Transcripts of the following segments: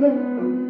grande.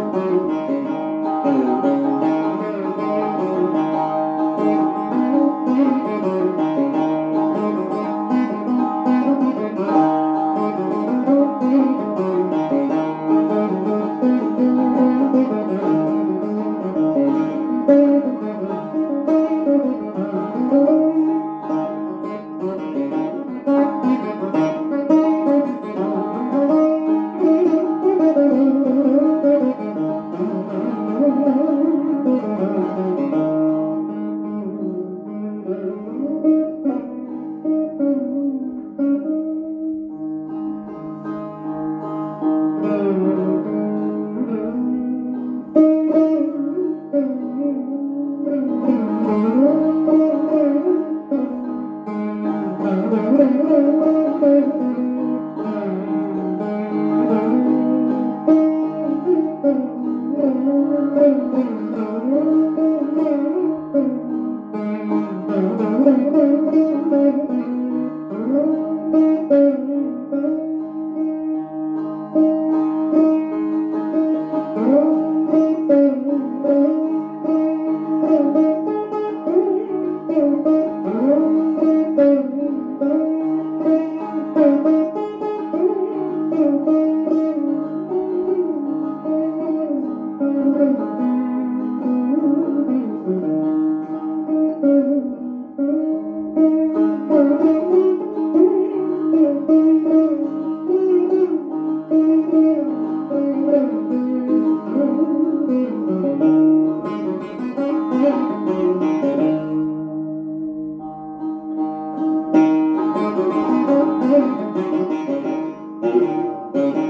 Thank you.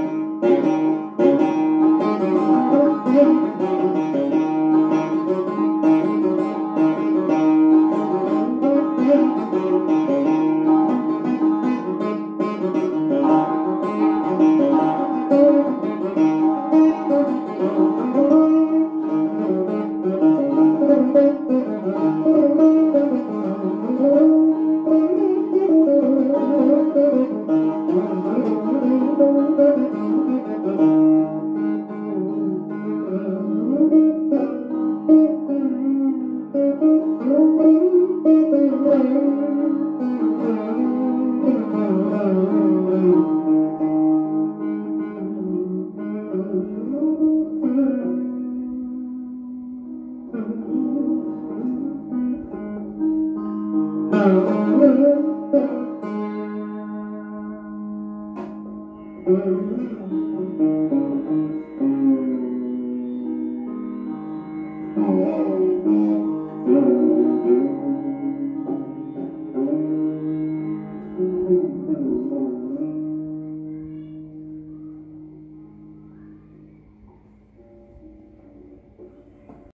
Thank you.